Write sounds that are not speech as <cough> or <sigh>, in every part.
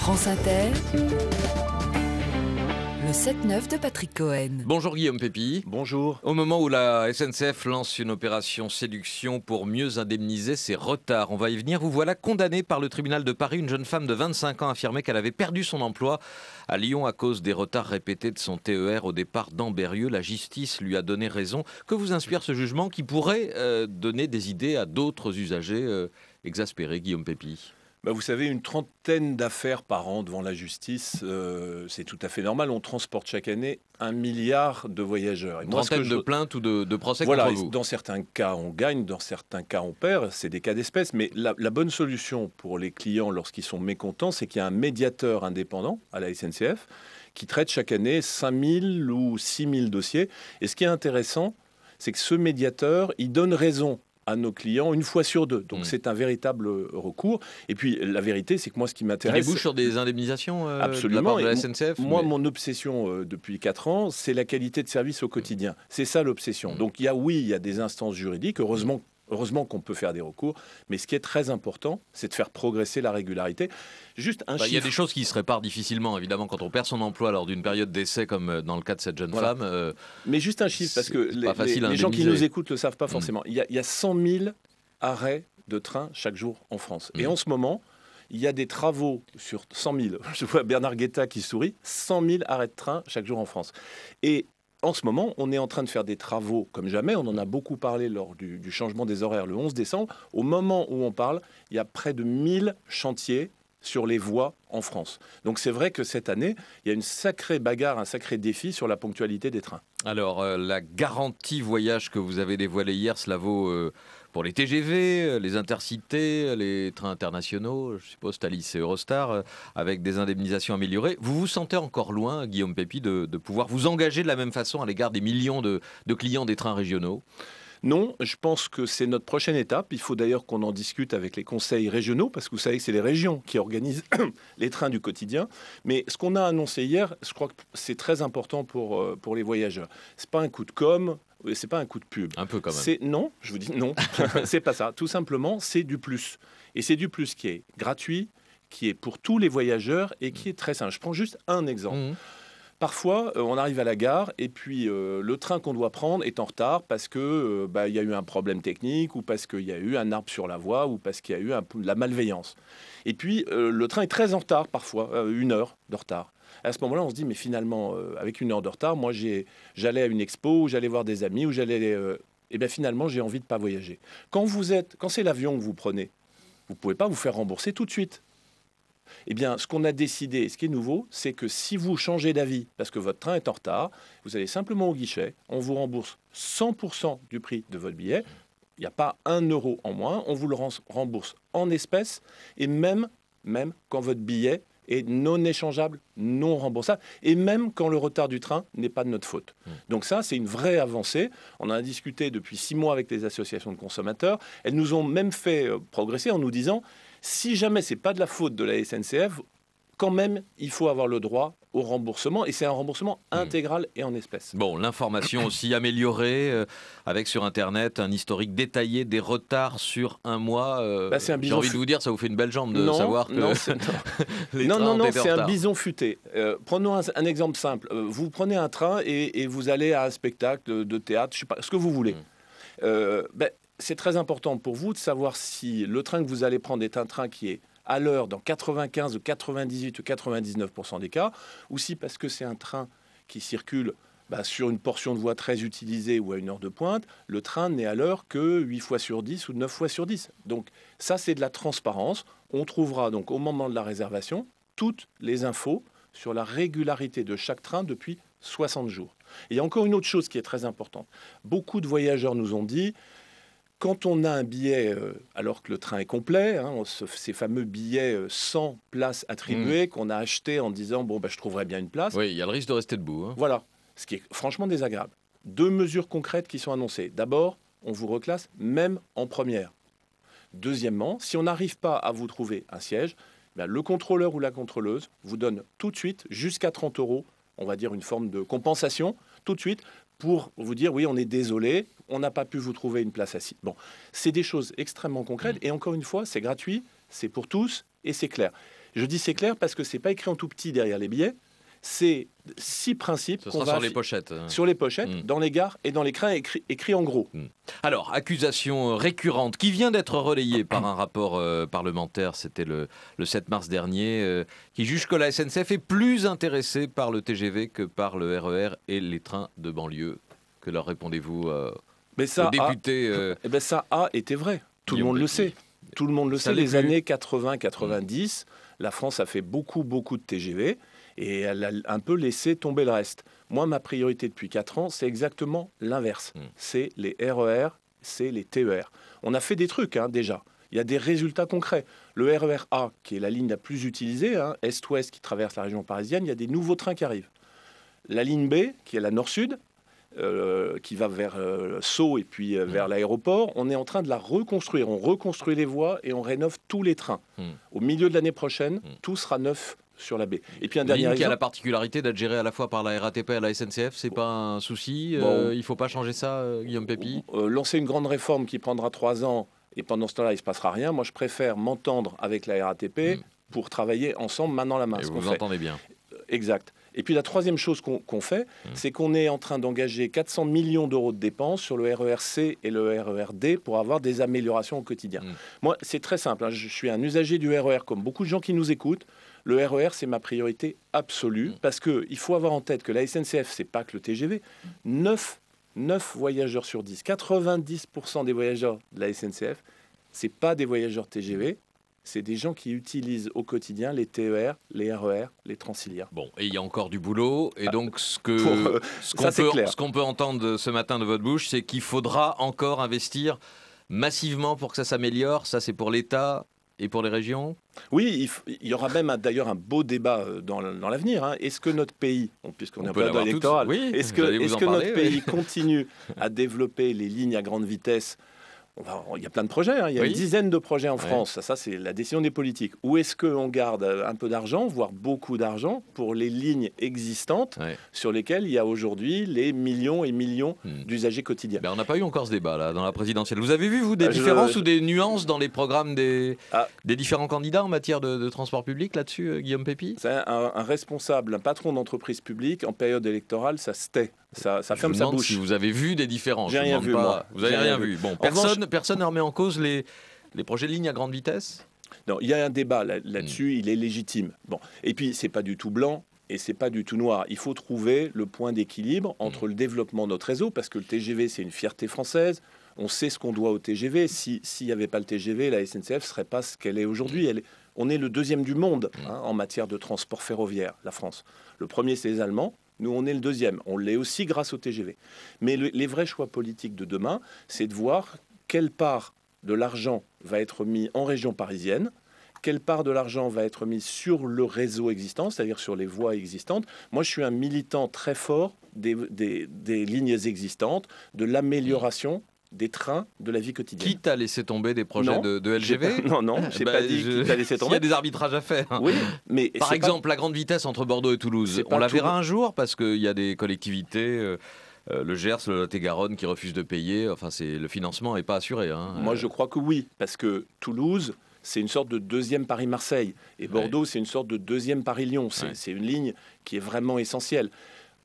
France Inter. Le 7-9 de Patrick Cohen. Bonjour Guillaume Pépi. Bonjour. Au moment où la SNCF lance une opération séduction pour mieux indemniser ses retards, on va y venir, vous voilà condamné par le tribunal de Paris. Une jeune femme de 25 ans affirmait qu'elle avait perdu son emploi à Lyon à cause des retards répétés de son TER au départ d'Amberieux. La justice lui a donné raison. Que vous inspire ce jugement qui pourrait euh, donner des idées à d'autres usagers euh, exaspérés, Guillaume Pépi? Bah, vous savez, une trentaine d'affaires par an devant la justice, euh, c'est tout à fait normal. On transporte chaque année un milliard de voyageurs. une trentaine de plaintes ou de, procès voilà, contre vous. Dans certains cas, on gagne, dans certains cas, on perd. C'est des cas d'espèce. Mais la, la, bonne solution pour les clients lorsqu'ils sont mécontents, c'est qu'il y a un médiateur indépendant à la SNCF qui traite chaque année 5000 ou 6000 dossiers. Et ce qui est intéressant, c'est que ce médiateur, il donne raison à nos clients une fois sur deux. Donc mm. c'est un véritable recours. Et puis la vérité, c'est que moi, ce qui m'intéresse... Bouge sur des indemnisations euh, Absolument. de la, SNCF Moi, mon obsession euh, depuis 4 ans, c'est la qualité de service au quotidien. C'est ça l'obsession. Mm. Donc il y a, oui, il y a des instances juridiques. Heureusement Heureusement qu'on peut faire des recours, mais ce qui est très important, c'est de faire progresser la régularité. Juste un bah, Il y a des choses qui se réparent difficilement, évidemment, quand on perd son emploi lors d'une période d'essai, comme euh, dans le cas de cette jeune femme. Euh, mais juste un chiffre, parce que les, gens qui nous écoutent ne le savent pas mm. forcément. Il, y a, 100 000 arrêts de train chaque jour en France. Et mm. en ce moment, il y a des travaux sur 100 000. <laughs> Je vois Bernard Guetta qui sourit. 100 000 arrêts de train chaque jour en France. Et en ce moment, on est en train de faire des travaux comme jamais. On en a beaucoup parlé lors du, changement des horaires le 11 décembre. Au moment où on parle, il y a près de 1000 chantiers sur les voies en France. Donc c'est vrai que cette année, il y a une sacrée bagarre, un sacré défi sur la ponctualité des trains. Alors, euh, la garantie voyage que vous avez dévoilée hier, cela vaut euh, pour les TGV, euh, les intercités, les trains internationaux, je suppose Thalys et Eurostar, avec des indemnisations améliorées. Vous vous sentez encore loin, Guillaume Pépi, de, pouvoir vous engager de la même façon à l'égard des millions de clients des trains régionaux? Non, je pense que c'est notre prochaine étape. Il faut d'ailleurs qu'on en discute avec les conseils régionaux, parce que vous savez que c'est les régions qui organisent <coughs> les trains du quotidien. Mais ce qu'on a annoncé hier, je crois que c'est très important pour, euh, pour les voyageurs. Ce n'est pas un coup de com', c'est pas un coup de pub. Un peu quand même. Non, je vous dis non, <laughs> <laughs> c'est pas ça. Tout simplement, c'est du plus. Et c'est du plus qui est gratuit, qui est pour tous les voyageurs et qui est très simple. Je prends juste un exemple. Mmh. Parfois, euh, on arrive à la gare et puis euh, le train qu'on doit prendre est en retard parce que euh, bah, y a eu un problème technique ou parce qu'il y a eu un arbre sur la voie ou parce qu'il y a eu de la malveillance. Et puis le train est très en retard parfois, une heure de retard. À ce moment-là, on se dit mais finalement, avec une heure de retard, moi j'allais à une expo, j'allais voir des amis, ou j'allais et bien finalement j'ai envie de pas voyager. Quand vous êtes, quand c'est l'avion que vous prenez, vous pouvez pas vous faire rembourser tout de suite. Eh bien, ce qu'on a décidé, ce qui est nouveau, c'est que si vous changez d'avis parce que votre train est en retard, vous allez simplement au guichet, on vous rembourse 100% du prix de votre billet. Il n'y a pas un euro en moins, on vous le rembourse en espèces et même, même quand votre billet est non échangeable, non remboursable, et même quand le retard du train n'est pas de notre faute. Mmh. Donc ça, c'est une vraie avancée. On en a discuté depuis six mois avec les associations de consommateurs. Elles nous ont même fait euh, progresser en nous disant, si jamais c'est pas de la faute de la SNCF, quand même, il faut avoir le droit au remboursement et c'est un remboursement hmm. intégral et en espèces. Bon, l'information aussi améliorée euh, avec sur Internet un historique détaillé des retards sur un mois. Euh, bah, J'ai envie de vous dire, ça vous fait une belle jambe de savoir que. <laughs> Non, non, non, non c'est un bison futé. Euh, prenons un, exemple simple. vous prenez un train et, vous allez à un spectacle de théâtre, je sais pas, ce que vous voulez. Hmm. Ben, c'est très important pour vous de savoir si le train que vous allez prendre est un train qui est à l'heure dans 95 ou 98 ou 99% des cas, ou si parce que c'est un train qui circule bah, sur une portion de voie très utilisée ou à une heure de pointe, le train n'est à l'heure que 8 fois sur 10 ou 9 fois sur 10. Donc ça, c'est de la transparence. On trouvera donc au moment de la réservation toutes les infos sur la régularité de chaque train depuis 60 jours. Et il y a encore une autre chose qui est très importante. Beaucoup de voyageurs nous ont dit, quand on a un billet, euh, alors que le train est complet, hein, ces fameux billets euh, sans place attribuée mmh. qu'on a achetés en disant bon, bah, je trouverai bien une place. Oui, il y a le risque de rester debout. Hein. Voilà, ce qui est franchement désagréable. Deux mesures concrètes qui sont annoncées. D'abord, on vous reclasse même en première. Deuxièmement, si on n'arrive pas à vous trouver un siège, ben, le contrôleur ou la contrôleuse vous donne tout de suite jusqu'à 30 euros, on va dire une forme de compensation, tout de suite pour vous dire oui, on est désolé, on n'a pas pu vous trouver une place assise. Bon, c'est des choses extrêmement concrètes mmh. et encore une fois, c'est gratuit, c'est pour tous et c'est clair. Je dis c'est clair parce que c'est pas écrit en tout petit derrière les billets. C'est six principes qu'on va sur les pochettes. Sur les pochettes, dans les gares et dans les crins écrits en gros. Hmm. Alors, accusation récurrente qui vient d'être relayée par un rapport euh, parlementaire, c'était le, 7 mars dernier, euh, qui juge que la SNCF est plus intéressée par le TGV que par le RER e et les trains de banlieue. Que leur répondez-vous euh, Mais ça député eh ben Ça a été vrai. Tout le monde le sait. Tout le monde le sait. Les années 80-90, la France a fait beaucoup, beaucoup de TGV et elle a un peu laissé tomber le reste. Moi, ma priorité depuis 4 ans, c'est exactement l'inverse. Hmm. C'est les RER, c'est les TER. On a fait des trucs hein, déjà. Il y a des résultats concrets. Le RER A, qui est la ligne la plus utilisée, hein, Est-Ouest qui traverse la région parisienne, il y a des nouveaux trains qui arrivent. La ligne B, qui est la Nord-Sud, euh, qui va vers euh, Sceaux et puis euh, vers hmm. l'aéroport, on est en train de la reconstruire. On reconstruit les voies et on rénove tous les trains. Hmm. Au milieu de l'année prochaine, tout sera neuf sur la baie. Et puis un dernier qui a la particularité d'être géré à la fois par la RATP et la SNCF, c'est pas un souci. Euh, il ne faut pas changer ça, euh, Guillaume Pépi? Euh, lancer une grande réforme qui prendra trois ans et pendant ce temps-là il se passera rien. Moi je préfère m'entendre avec la RATP hmm. pour travailler ensemble main dans la main. Et vous vous entendez bien. Exact. Et puis la troisième chose qu'on fait, hmm. c'est qu'on est en train d'engager 400 millions d'euros de dépenses sur le RERC et le RERD pour avoir des améliorations au quotidien. Hmm. Moi, c'est très simple. Hein. Je suis un usager du RER comme beaucoup de gens qui nous écoutent. Le RER, c'est ma priorité absolue mm. parce qu'il faut avoir en tête que la SNCF, c'est pas que le TGV. 9, 9 voyageurs sur 10, 90% des voyageurs de la SNCF, c'est pas des voyageurs TGV, c'est des gens qui utilisent au quotidien les TER, les RER, les Transiliens. Bon, et il y a encore du boulot. Et ah, donc, ce que euh, ce qu'on peut, entendre ce matin de votre bouche, c'est qu'il faudra encore investir massivement pour que ça s'améliore. Ça, c'est pour l'État et pour les régions Oui, il, y aura même d'ailleurs un beau débat euh, dans, l'avenir. Hein. Est-ce que notre pays, puisqu'on est en période électorale, est-ce que, est que notre pays continue à développer les lignes à grande vitesse il y a plein de projets, hein. il y a une dizaine de projets en France, ça, c'est la décision des politiques. Où est-ce qu'on garde un peu d'argent, voire beaucoup d'argent, pour les lignes existantes sur lesquelles il y a aujourd'hui les millions et millions hmm. d'usagers quotidiens? Ben, On n'a pas eu encore ce débat là dans la présidentielle. Vous avez vu, vous, des ah, différences ou des nuances dans les programmes des, ah. des différents candidats en matière de, transport public là-dessus, euh, Guillaume Pépi? C'est un, responsable, un patron d'entreprise publique en période électorale, ça se tait. Ça, ça ferme sa bouche. Si vous avez vu des différences. J'ai rien vu, moi. Vous n'avez rien, vu. Bon, personne, personne ne remet en cause les, les projets de ligne à grande vitesse Non, il y a un débat là-dessus, il est légitime. Bon, et puis c'est pas du tout blanc et c'est pas du tout noir. Il faut trouver le point d'équilibre entre le développement de notre réseau, parce que le TGV c'est une fierté française. On sait ce qu'on doit au TGV. S'il n'y avait pas le TGV, la SNCF serait pas ce qu'elle est aujourd'hui. On est le deuxième du monde hein, en matière de transport ferroviaire, la France. Le premier, c'est les Allemands. Nous, on est le deuxième. On l'est aussi grâce au TGV. Mais les vrais choix politiques de demain, c'est de voir quelle part de l'argent va être mis en région parisienne, quelle part de l'argent va être mise sur le réseau existant, c'est-à-dire sur les voies existantes. Moi, je suis un militant très fort des, lignes existantes, de l'amélioration des trains de la vie quotidienne. Qui t'a laissé tomber des projets de, LGV Non, non, j'ai bah, pas dit qui t'a laissé tomber. <laughs> Il y a des arbitrages à faire. Oui, mais par exemple, la grande vitesse entre Bordeaux et Toulouse, on la verra un jour parce qu'il y a des collectivités. Euh, euh, le Gers, le Lot-et-Garonne qui refusent de payer. Enfin, c'est le financement n'est pas assuré. Hein. Moi, je crois que oui, parce que Toulouse, c'est une sorte de deuxième Paris-Marseille, et Bordeaux, c'est une sorte de deuxième Paris-Lyon. C'est une ligne qui est vraiment essentielle.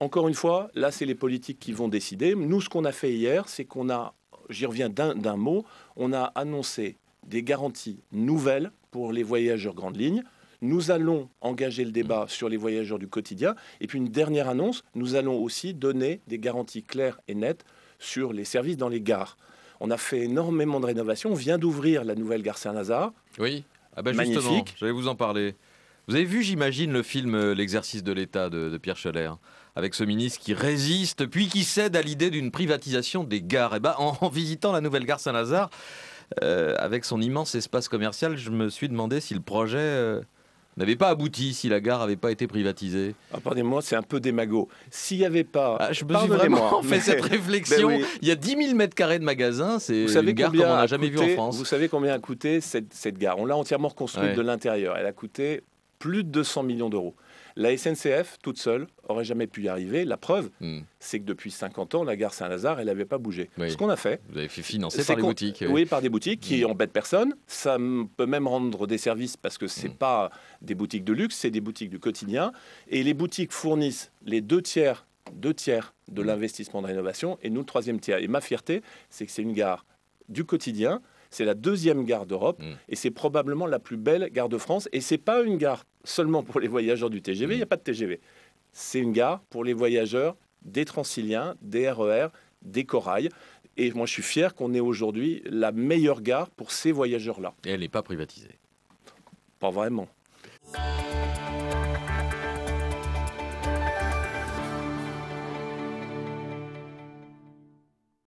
Encore une fois, là, c'est les politiques qui vont décider. Nous, ce qu'on a fait hier, c'est qu'on a, j'y reviens d'un mot, on a annoncé des garanties nouvelles pour les voyageurs grandes lignes. Nous allons engager le débat sur les voyageurs du quotidien. Et puis une dernière annonce, nous allons aussi donner des garanties claires et nettes sur les services dans les gares. On a fait énormément de rénovations. On vient d'ouvrir la nouvelle gare Saint-Lazare. Oui, ah bah Magnifique. j'allais vous en parler. Vous avez vu, j'imagine, le film euh, L'exercice de l'État de, Pierre Scheller avec ce ministre qui résiste, puis qui cède à l'idée d'une privatisation des gares. Et eh ben, en, visitant la nouvelle gare Saint-Lazare, euh, avec son immense espace commercial, je me suis demandé si le projet euh, n'avait pas abouti si la gare n'avait pas été privatisée ah, Pardonnez-moi, c'est un peu démago. S'il n'y avait pas. Ah, je me suis vraiment <laughs> fait cette réflexion. <laughs> Ben Il y a 10 000 mètres carrés de magasins, c'est une gare comme on n'a jamais vu en France. Vous savez combien a coûté cette, gare? On l'a entièrement reconstruite de l'intérieur. Elle a coûté plus de 200 millions d'euros. La SNCF, toute seule, aurait jamais pu y arriver. La preuve, Hmm. c'est que depuis 50 ans, la gare Saint-Lazare, elle n'avait pas bougé. Oui. Ce qu'on a fait, Vous avez fait financer par qu'on- boutiques. oui, par des boutiques qui Mm. embêtent personne. Ça peut même rendre des services parce que c'est Mm. pas des boutiques de luxe, c'est des boutiques du quotidien. Et les boutiques fournissent les deux tiers, deux tiers de l'investissement de rénovation et nous le troisième tiers. Et ma fierté, c'est que c'est une gare du quotidien. C'est la deuxième gare d'Europe Mm. et c'est probablement la plus belle gare de France. Et c'est pas une gare seulement pour les voyageurs du TGV, il Mm. n'y a pas de TGV. C'est une gare pour les voyageurs des Transiliens, des RER, des Corail. Et moi, je suis fier qu'on ait aujourd'hui la meilleure gare pour ces voyageurs-là. Et elle n'est pas privatisée. Pas vraiment.